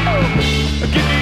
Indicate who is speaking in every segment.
Speaker 1: Give me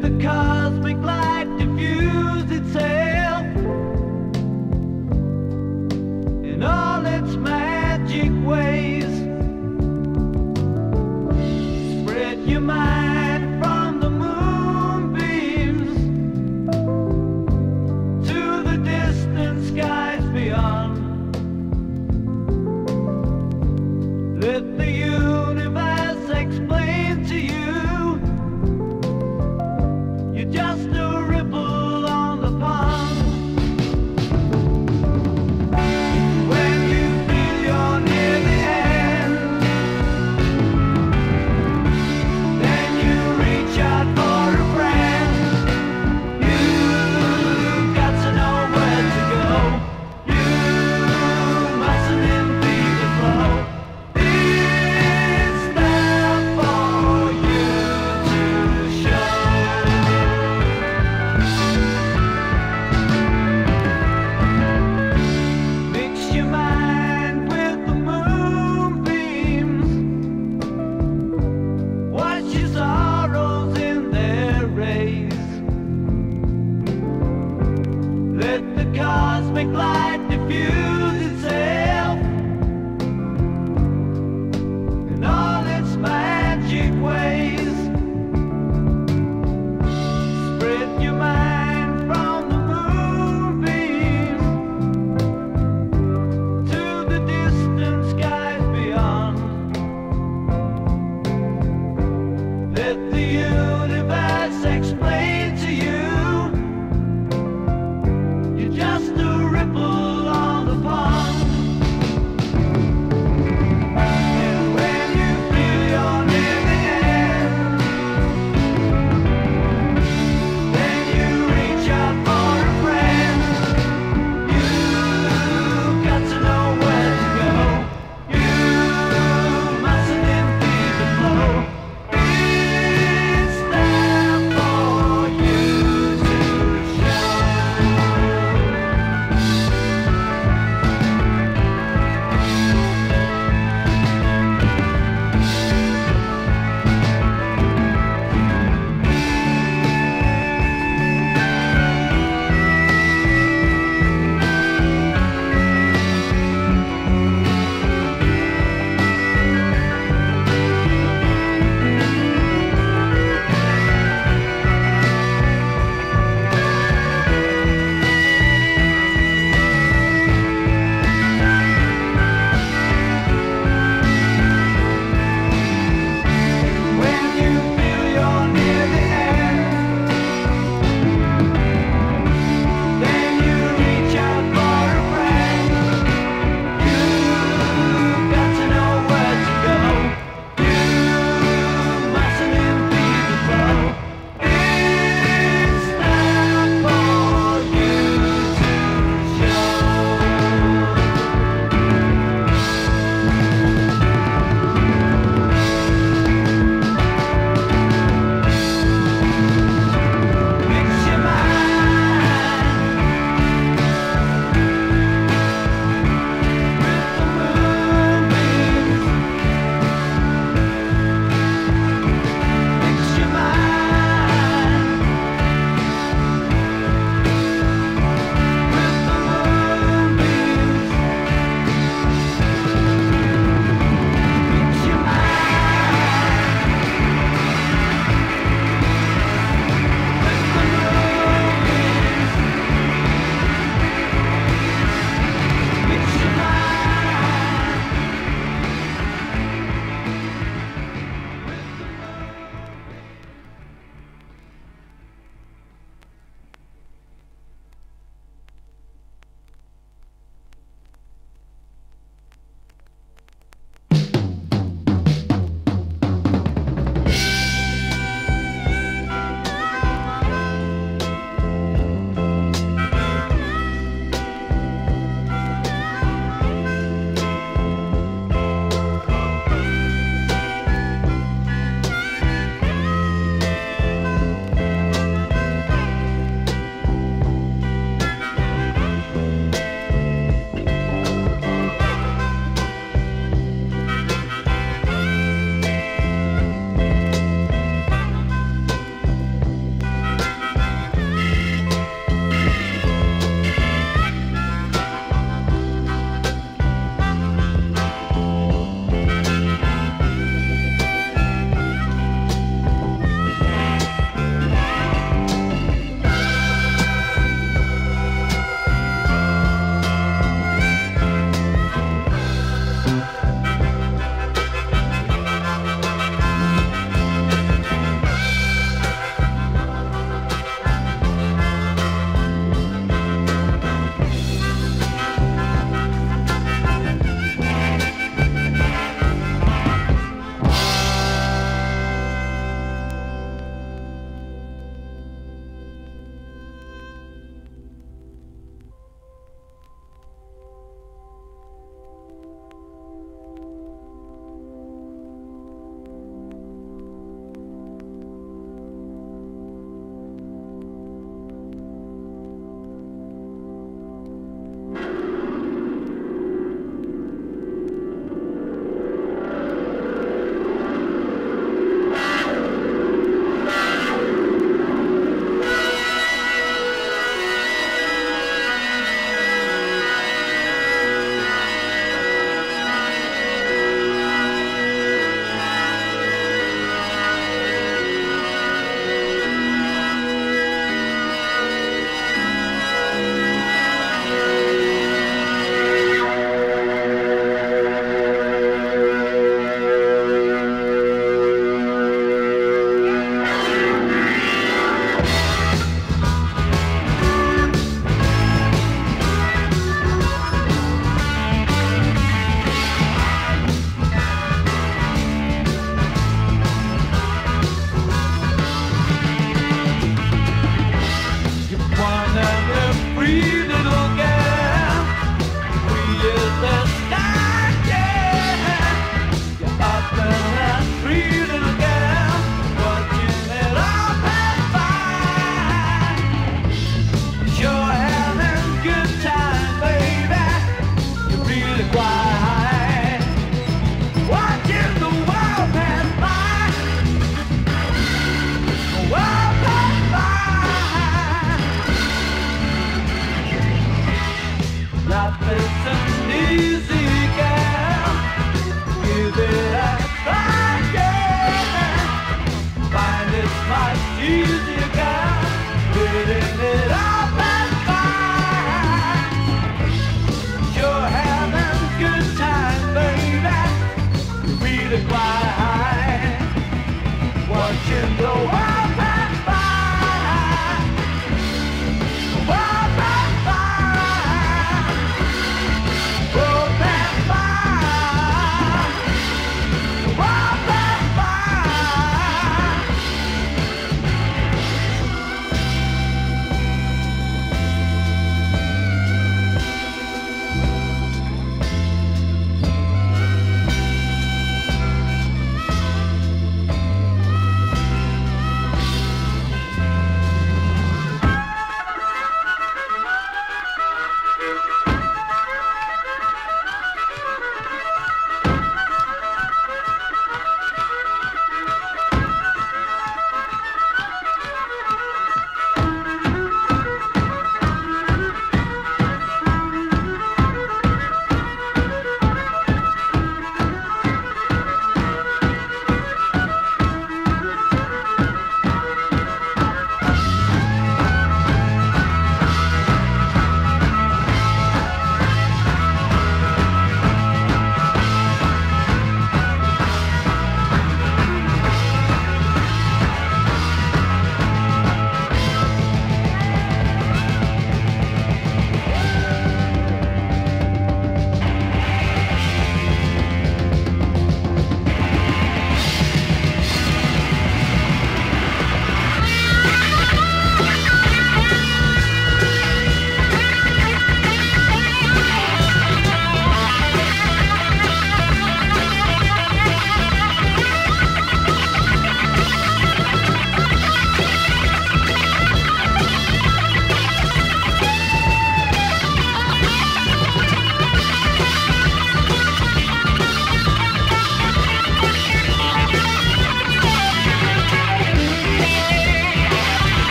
Speaker 1: the cosmic light diffuse itself in all
Speaker 2: its magic ways. Spread your mind.